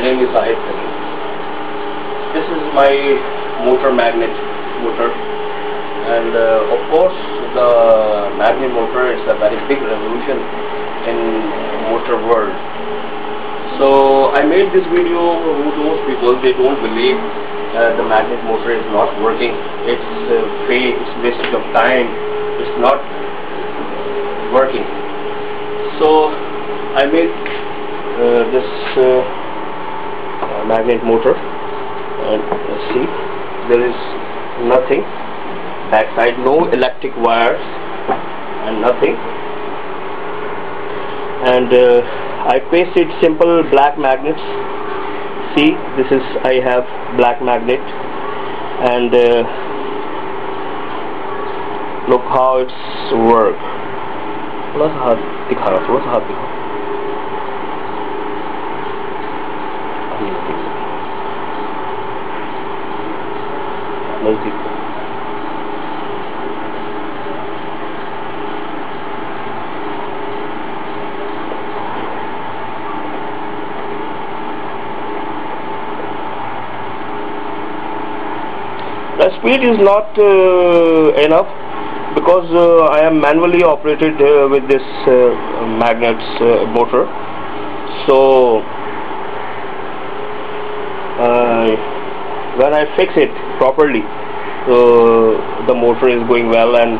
name is Zahid Kaleem. This is my motor magnet motor and uh, of course the magnet motor is a very big revolution in motor world. So I made this video to those people they don't believe uh, the magnet motor is not working. It's uh, fake, it's wasted of time, it's not working. So I made this uh, uh, magnet motor and uh, see there is nothing backside no electric wires and nothing and uh, I pasted simple black magnets see this is I have black magnet and uh, look how it's work थोड़ा सा हाथ दिखा रहा थोड़ा सा हाथ दिखा The speed is not uh, enough because uh, I am manually operated uh, with this uh, magnets uh, motor. So when I fix it properly, uh, the motor is going well and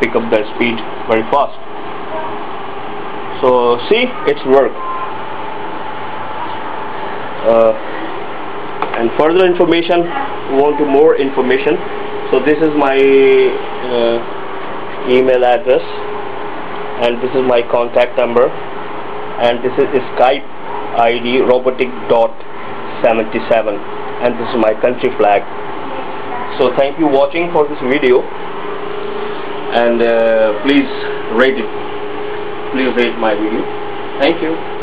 pick up the speed very fast. So see, it's work. Uh, and further information want to more information so this is my uh, email address and this is my contact number and this is Skype ID robotic dot 77 and this is my country flag. So thank you watching for this video. And uh, please rate it. Please rate my video. Thank you